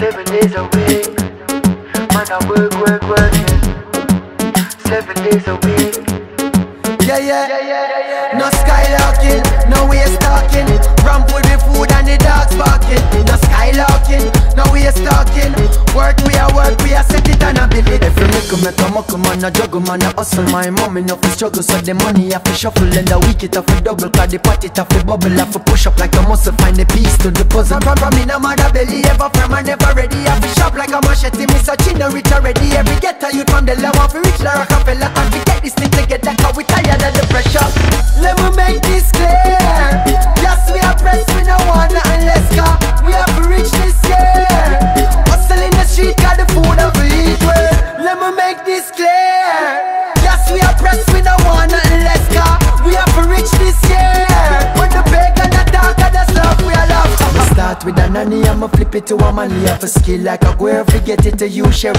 Seven days a week. Man, I work, work, working. Seven days a week. Yeah, yeah. yeah, yeah. No skylarking, no waste talking. Ramp with the food and the dogs barking. No skylarking, no waste talking. Work, we are work, we are set it and a build it. Every make make a muckle man, a juggle man, a hustle. My mommy no for struggle, so the money have to shuffle. And the week it have to double, cause the pot it have to bubble. Have to push up like a muscle, find the piece to the puzzle. From from me, no mother belly, machete, miss a chin, no reach already. Every getter youth from the low, have to reach a Rockefeller. And we get this thing together, cause we tired of the pressure. Let me make nanny, I'ma flip it to a man. Have a skill like a girl, forget it to you, share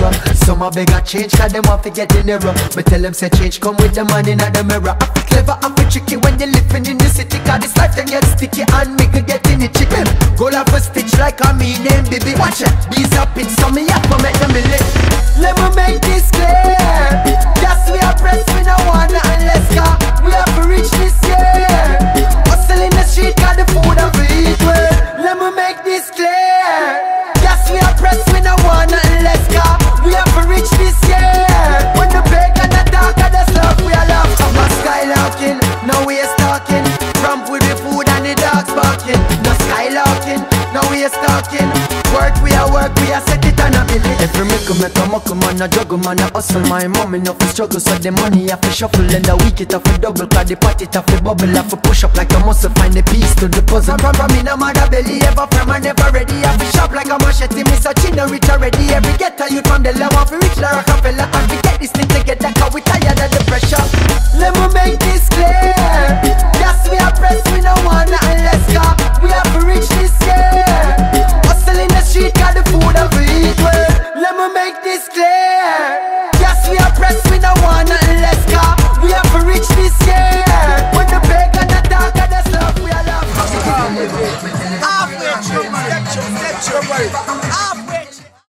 Some a beg a change, cause them want to get in error. Me tell them say change, come with the money, not the mirror. I feel clever, I feel tricky when you're living in the city. Cause this life can get sticky and make you get in it chicken. Go like a stitch like a me name, baby. Watch it, these up so me have to make them live. Let me make no are talking Work we a work, we a set it and a bill it Every mickle make a muckle, man a juggle, man a hustle. My mom enough a struggle, so the money a fi shuffle. And the week it a fi double, cause the party it a fi bubble. A fi push up like a muscle, find the piece to the puzzle. From from me no mother belly, ever from I never ready. I fi shop like a machete, me so in no rich already. Every get a youth from the low, I for rich like Rockefeller and we get this thing together, cause we tired of the pressure. Let me Your right.